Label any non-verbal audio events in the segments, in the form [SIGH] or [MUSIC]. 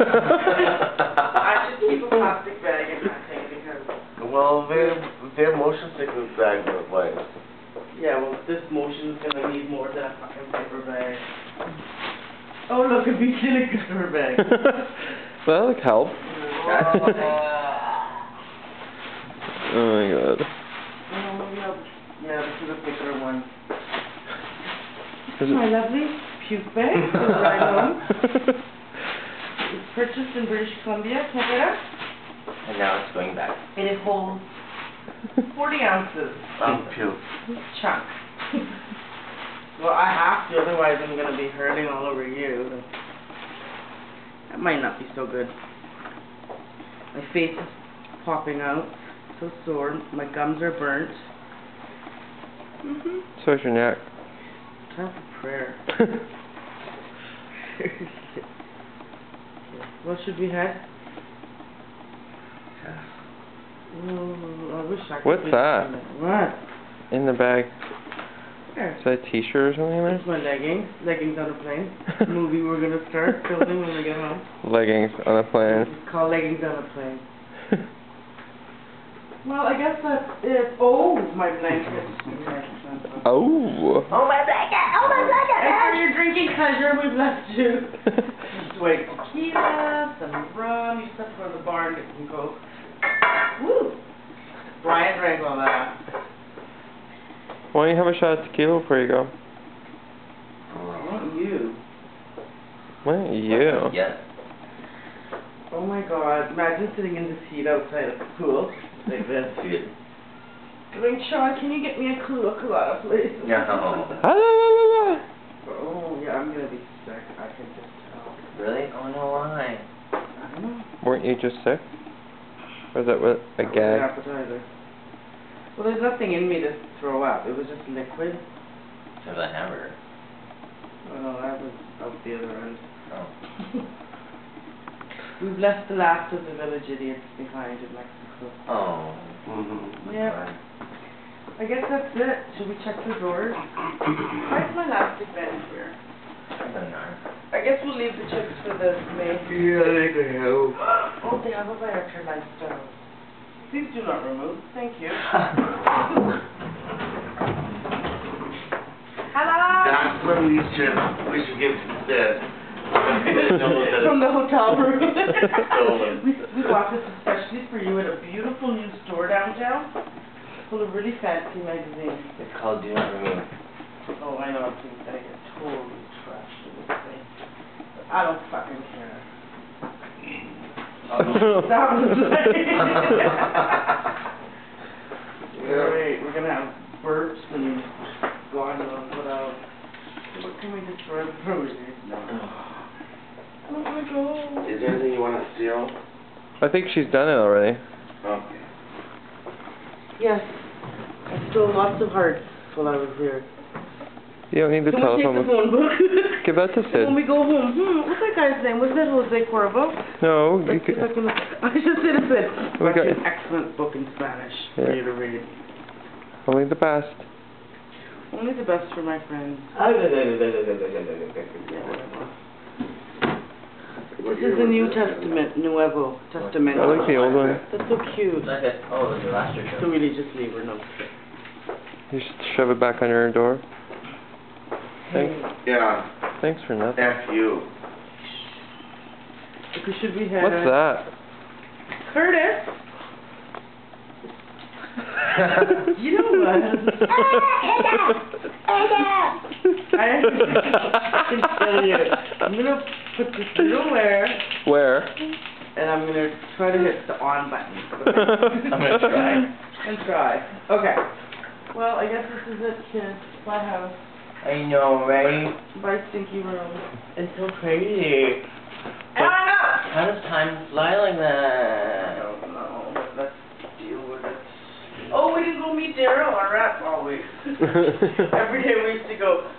I should keep a [LAUGHS] plastic bag in my thing because... Well, they're, they're motion sickness bags in the place. Yeah, well, this motion is going to need more than a fucking paper bag. Oh, look, it beats in a paper bag. [LAUGHS] well, it helps. [LAUGHS] oh, my God. Oh, yeah, this is a thicker one. Is my lovely puke bag in British Columbia, Canada, And now it's going back. and it holds forty ounces I'm [LAUGHS] chunk. Well, I have to, otherwise I'm gonna be hurting all over you. That might not be so good. My face is popping out, so sore, my gums are burnt. Mhm. So is your neck. Time for prayer. [LAUGHS] what should we have? Oh, I I. What's that? What? In the bag. There. Is that a t-shirt or something in There's my leggings. Leggings on a plane. [LAUGHS] Movie we're gonna start filming when we get home. Leggings on a plane. It's called Leggings on a Plane. [LAUGHS] Well, I guess that's it. Oh, my blanket. oh. Oh my blanket! Oh my blanket. And for your drinking pleasure, we've left you [LAUGHS] swig tequila, some rum. You just have to go to the bar and get some coke. Woo! Brian drank all that. Why don't you have a shot of tequila before you go? Oh, I want you. Why don't you? Yes. Oh my god, imagine sitting in this heat outside of the pool. Like this. Dude. Going, Sean, can you get me a Kahlua Colada, please? No. Ah. Oh, yeah, I'm gonna be sick. I can just tell. Really? Oh no, why? I don't know. Weren't you just sick? Or is that what, a That was an gag? appetizer. Well, there's nothing in me to throw up. It was just liquid. Except for the hamburger. Oh, no, that was out the other end. Oh. [LAUGHS] We've left the last of the village idiots behind in Mexico. Oh. Mm-hmm. Yeah. I guess that's it. Should we check the drawers? Where's my elastic band here? I don't know. I guess we'll leave the chips for the main. Yeah, they can help. Oh, they have a fire turbine stove. Please do not remove. Thank you. [LAUGHS] Hello! That's when we should, we should give consent. From the hotel room. [LAUGHS] We, we bought this especially for you at a beautiful new store downtown. Full of really fancy magazines. It's called Do Not Remove. Oh, I know, I'm gonna get totally trashed in this thing. But I don't fucking care. Oh, [LAUGHS] that was [LAUGHS] Great, we're gonna have burps and God knows what else. What can we destroy we leave? No. I don't wanna go. Is there anything you want to steal? I think she's done it already. Okay. Yes. I stole lots of hearts while I was here. You don't need the Can we take telephone. the phone book? [LAUGHS] Give that to And when we go home, hmm, what's that guy's name? Was that Jose Cuervo? No, Let's see could. [LAUGHS] I can, I just did a bit. We That's got- an excellent book in Spanish for you to read. Only the best. Only the best for my friends. [LAUGHS] This is the New Testament, Nuevo Testament. I like the old one. That's so cute. Like it. Oh, it was your last year So show. really just leave her, no. You should shove it back under her door. Thanks. Yeah, Thanks for nothing. F you. Because should we have... What's that? Curtis! [LAUGHS] You know what? [LAUGHS] I [LAUGHS] can tell you. I'm gonna put this nowhere, Where? and I'm gonna try to hit the on button. [LAUGHS] I'm gonna try. And try. Okay. Well, I guess this is it, kids. Bye, house. I know, right? Bye, stinky room. It's so crazy. How does time fly like I that? don't know, but let's deal with it. Oh, we didn't go meet Daryl, on our rep, always. [LAUGHS] Every day we used to go,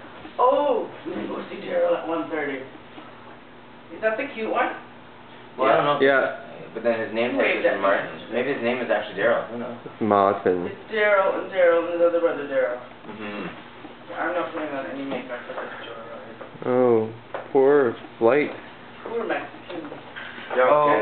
oh, we can go see Daryl at one thirty. Is that the cute one? Well, I don't know. Yeah. But then his name tag is Martin. Maybe his name is actually Daryl. Who knows? Martin. It's Daryl and Daryl and his other brother Daryl. Mm-hmm. I'm not putting on any makeup for this joyride. Oh, poor flight. We're Mexicans. Yeah, okay.